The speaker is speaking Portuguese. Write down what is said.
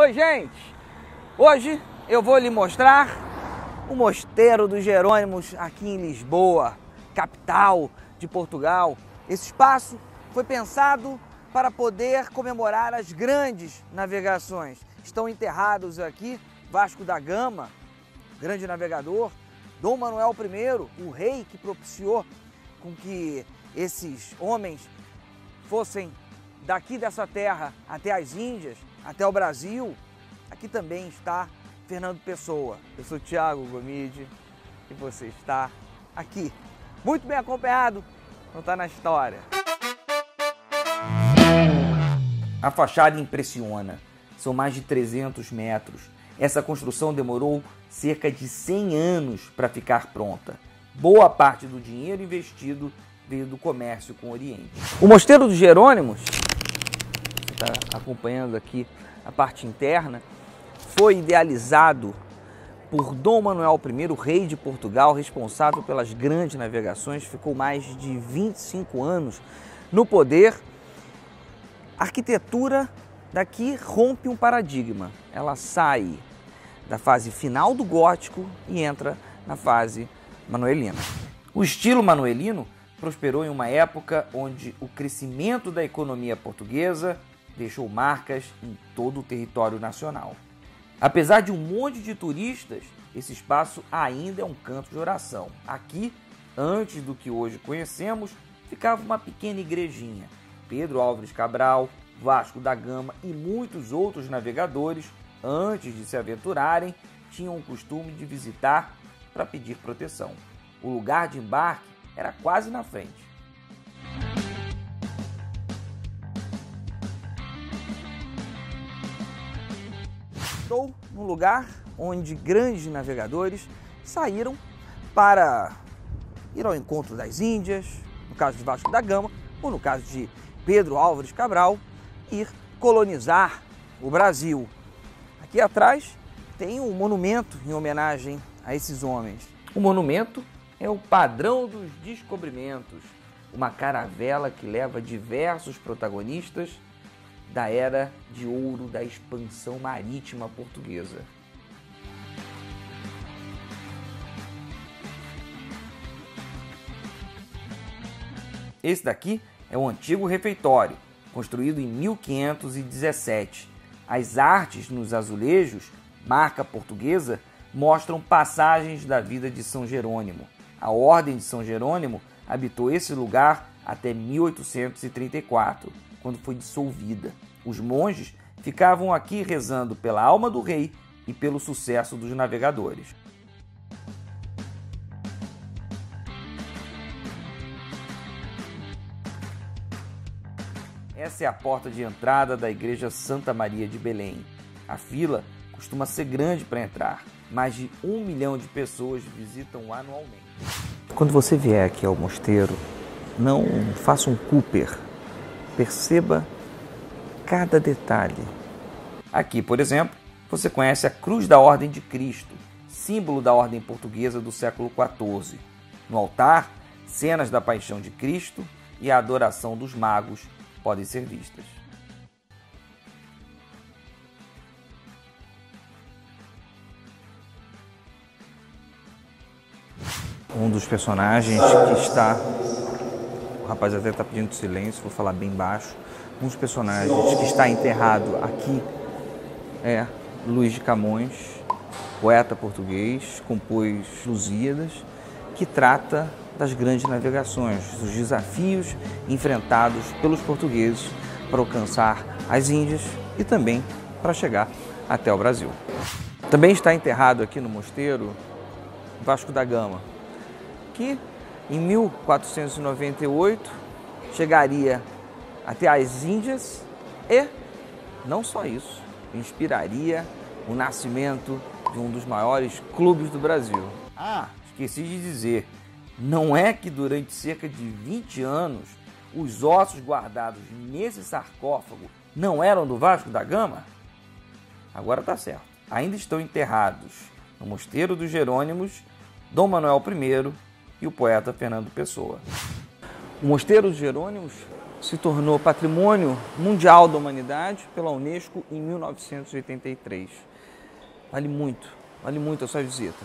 Oi, gente! Hoje eu vou lhe mostrar o Mosteiro dos Jerônimos aqui em Lisboa, capital de Portugal. Esse espaço foi pensado para poder comemorar as grandes navegações. Estão enterrados aqui Vasco da Gama, grande navegador, Dom Manuel I, o rei que propiciou com que esses homens fossem daqui dessa terra até as Índias, até o Brasil, aqui também está Fernando Pessoa. Eu sou Tiago Gomide e você está aqui, muito bem acompanhado, não está na história. A fachada impressiona, são mais de 300 metros. Essa construção demorou cerca de 100 anos para ficar pronta. Boa parte do dinheiro investido do comércio com o Oriente. O Mosteiro dos Jerônimos, você está acompanhando aqui a parte interna, foi idealizado por Dom Manuel I, rei de Portugal, responsável pelas grandes navegações, ficou mais de 25 anos no poder. A arquitetura daqui rompe um paradigma. Ela sai da fase final do gótico e entra na fase manuelina. O estilo manuelino prosperou em uma época onde o crescimento da economia portuguesa deixou marcas em todo o território nacional. Apesar de um monte de turistas, esse espaço ainda é um canto de oração. Aqui, antes do que hoje conhecemos, ficava uma pequena igrejinha. Pedro Álvares Cabral, Vasco da Gama e muitos outros navegadores, antes de se aventurarem, tinham o costume de visitar para pedir proteção. O lugar de embarque era quase na frente. Estou num lugar onde grandes navegadores saíram para ir ao encontro das Índias, no caso de Vasco da Gama, ou no caso de Pedro Álvares Cabral, ir colonizar o Brasil. Aqui atrás tem um monumento em homenagem a esses homens. O monumento é o padrão dos descobrimentos, uma caravela que leva diversos protagonistas da era de ouro da expansão marítima portuguesa. Esse daqui é o antigo refeitório, construído em 1517. As artes nos azulejos, marca portuguesa, mostram passagens da vida de São Jerônimo. A Ordem de São Jerônimo habitou esse lugar até 1834 quando foi dissolvida. Os monges ficavam aqui rezando pela alma do rei e pelo sucesso dos navegadores. Essa é a porta de entrada da Igreja Santa Maria de Belém. A fila costuma ser grande para entrar. Mais de um milhão de pessoas visitam anualmente. Quando você vier aqui ao mosteiro, não faça um Cooper Perceba cada detalhe. Aqui, por exemplo, você conhece a Cruz da Ordem de Cristo, símbolo da ordem portuguesa do século XIV. No altar, cenas da Paixão de Cristo e a adoração dos magos podem ser vistas. Um dos personagens que está o rapaz até está pedindo silêncio, vou falar bem baixo. Um dos personagens que está enterrado aqui é Luís de Camões, poeta português, compôs Lusíadas, que trata das grandes navegações, dos desafios enfrentados pelos portugueses para alcançar as Índias e também para chegar até o Brasil. Também está enterrado aqui no mosteiro Vasco da Gama, que em 1498, chegaria até as Índias e, não só isso, inspiraria o nascimento de um dos maiores clubes do Brasil. Ah, esqueci de dizer, não é que durante cerca de 20 anos os ossos guardados nesse sarcófago não eram do Vasco da Gama? Agora está certo. Ainda estão enterrados no Mosteiro dos Jerônimos, Dom Manuel I e o poeta Fernando Pessoa. O Mosteiro dos Jerônimos se tornou Patrimônio Mundial da Humanidade pela Unesco em 1983. Vale muito, vale muito a sua visita.